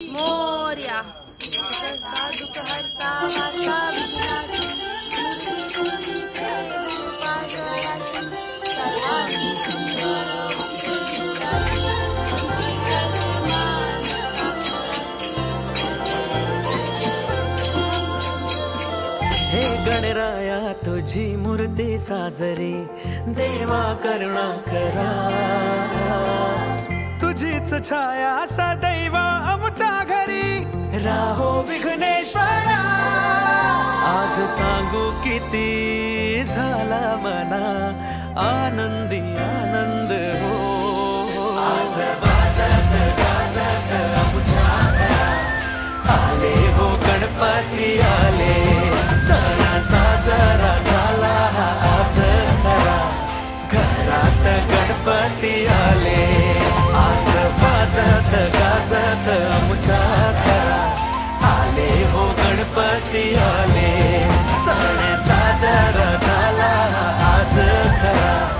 मोर्या हे गणराया तुझी मूर्ती साजरी देवा करुणा करा. तुझीच छाया सदैव राहो विघ्नेश्वरा. आज सांगू किती झाला मना. आनंदी आनंद हो. आज वाजत गाजत आमच्या आले हो गणपती आले. सणा साजरा झाला हा आज घरा घरात गणपती आले. आज पति आले साढे सात झाला आज खरा